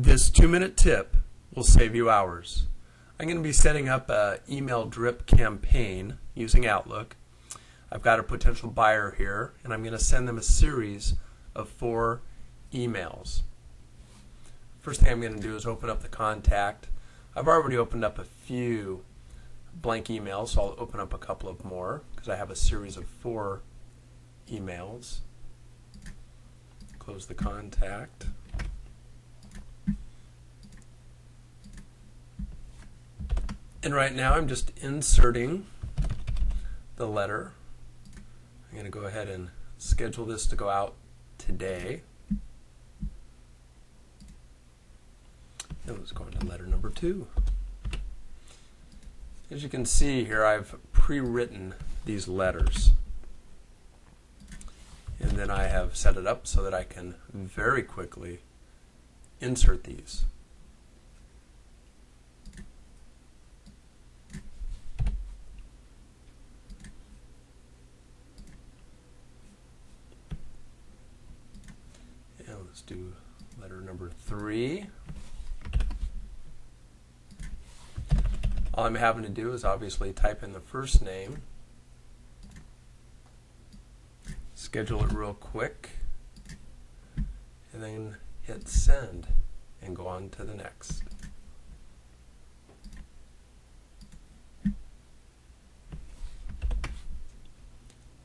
This two minute tip will save you hours. I'm going to be setting up a email drip campaign using Outlook. I've got a potential buyer here and I'm going to send them a series of four emails. First thing I'm going to do is open up the contact. I've already opened up a few blank emails, so I'll open up a couple of more because I have a series of four emails. Close the contact. And right now I'm just inserting the letter. I'm going to go ahead and schedule this to go out today. And let's go on to letter number two. As you can see here, I've pre-written these letters. And then I have set it up so that I can very quickly insert these. And let's do letter number three. All I'm having to do is obviously type in the first name, schedule it real quick, and then hit send and go on to the next.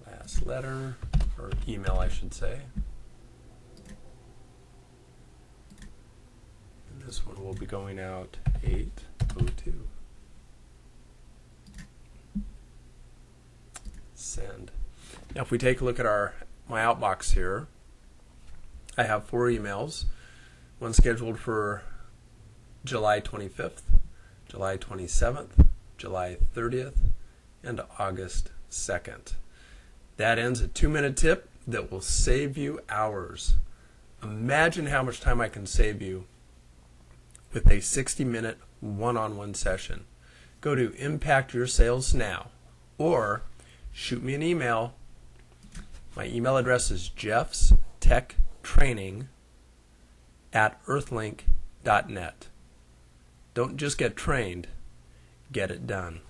Last letter, or email I should say. And this one will be going out 802. Send. Now if we take a look at our my outbox here, I have four emails. One scheduled for July 25th, July 27th, July 30th, and August 2nd. That ends a two minute tip that will save you hours. Imagine how much time I can save you with a 60 minute one on one session. Go to Impact Your Sales Now or shoot me an email. My email address is jeff's tech training at earthlink.net. Don't just get trained, get it done.